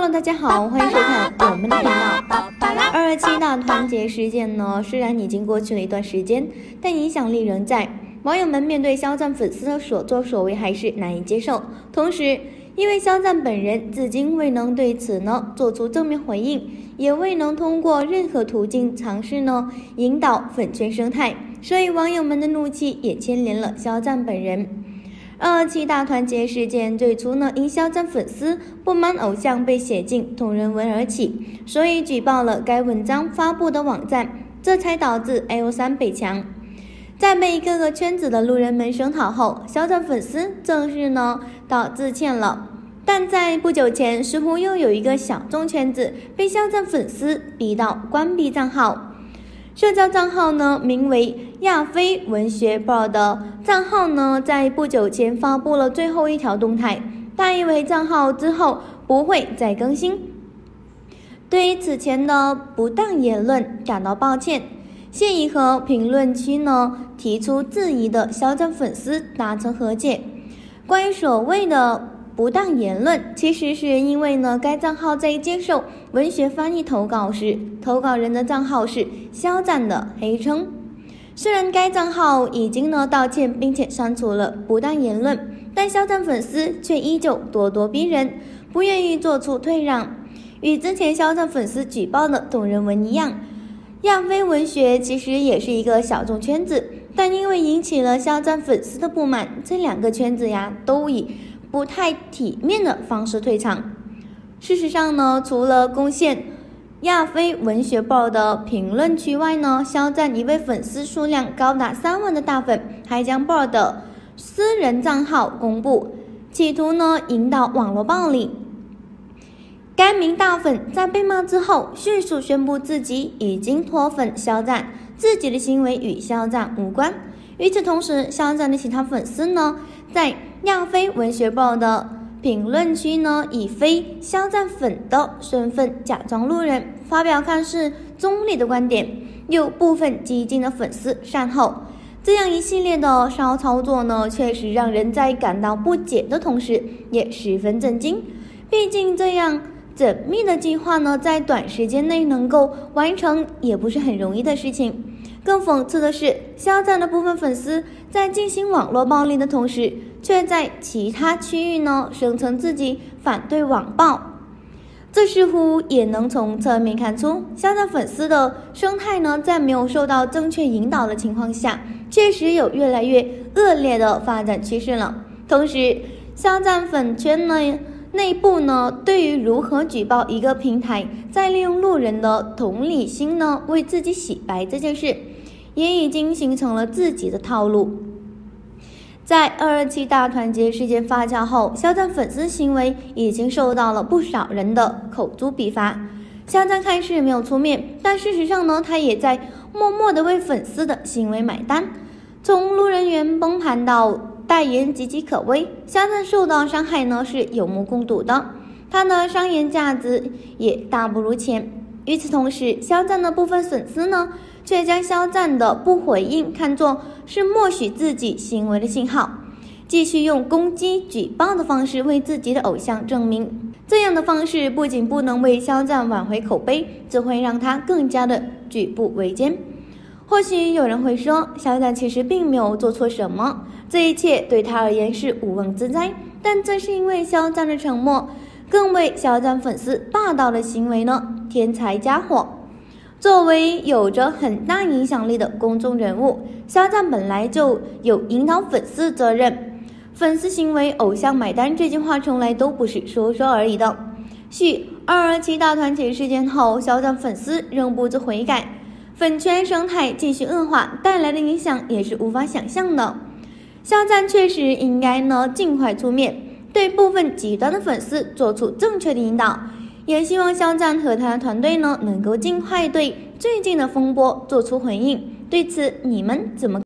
Hello，大家好，欢迎收看我们的频道。二二七大团结事件呢，虽然已经过去了一段时间，但影响力仍在。网友们面对肖战粉丝的所作所为还是难以接受。同时，因为肖战本人至今未能对此呢做出正面回应，也未能通过任何途径尝试呢引导粉圈生态，所以网友们的怒气也牵连了肖战本人。二七大团结事件最初呢，因肖战粉丝不满偶像被写进同人文而起，所以举报了该文章发布的网站，这才导致 L 三被抢。在被各个圈子的路人们声讨后，肖战粉丝正式呢道致歉了。但在不久前，似乎又有一个小众圈子被肖战粉丝逼到关闭账号。社交账号呢，名为亚非文学报的账号呢，在不久前发布了最后一条动态，大意为账号之后不会再更新。对于此前的不当言论感到抱歉，现已和评论区呢提出质疑的肖战粉丝达成和解。关于所谓的。不当言论，其实是因为呢，该账号在接受文学翻译投稿时，投稿人的账号是肖战的黑称。虽然该账号已经呢道歉，并且删除了不当言论，但肖战粉丝却依旧咄咄逼人，不愿意做出退让。与之前肖战粉丝举报的同人文一样，亚非文学其实也是一个小众圈子，但因为引起了肖战粉丝的不满，这两个圈子呀都以。不太体面的方式退场。事实上呢，除了攻陷亚非文学报的评论区外呢，肖战一位粉丝数量高达三万的大粉还将报的私人账号公布，企图呢引导网络暴力。该名大粉在被骂之后，迅速宣布自己已经脱粉肖战，自己的行为与肖战无关。与此同时，肖战的其他粉丝呢，在亚非文学报的评论区呢，以非肖战粉的身份假装路人，发表看似中立的观点，有部分激进的粉丝善后。这样一系列的骚操作呢，确实让人在感到不解的同时，也十分震惊。毕竟这样缜密的计划呢，在短时间内能够完成，也不是很容易的事情。更讽刺的是，肖战的部分粉丝在进行网络暴力的同时，却在其他区域呢声称自己反对网暴。这似乎也能从侧面看出，肖战粉丝的生态呢，在没有受到正确引导的情况下，确实有越来越恶劣的发展趋势了。同时，肖战粉圈呢内部呢，对于如何举报一个平台在利用路人的同理心呢为自己洗白这件事。也已经形成了自己的套路。在二二七大团结事件发酵后，肖战粉丝行为已经受到了不少人的口诛笔伐。肖战开始没有出面，但事实上呢，他也在默默的为粉丝的行为买单。从路人缘崩盘到代言岌岌可危，肖战受到伤害呢是有目共睹的，他的商业价值也大不如前。与此同时，肖战的部分粉丝呢？却将肖战的不回应看作是默许自己行为的信号，继续用攻击、举报的方式为自己的偶像证明。这样的方式不仅不能为肖战挽回口碑，只会让他更加的举步维艰。或许有人会说，肖战其实并没有做错什么，这一切对他而言是无妄之灾。但正是因为肖战的沉默，更为肖战粉丝霸道的行为呢添柴加火。作为有着很大影响力的公众人物，肖战本来就有引导粉丝责任。粉丝行为，偶像买单，这句话从来都不是说说而已的。续二二七大团结事件后，肖战粉丝仍不知悔改，粉圈生态继续恶化，带来的影响也是无法想象的。肖战确实应该呢尽快出面，对部分极端的粉丝做出正确的引导。也希望肖战和他的团队呢，能够尽快对最近的风波做出回应。对此，你们怎么？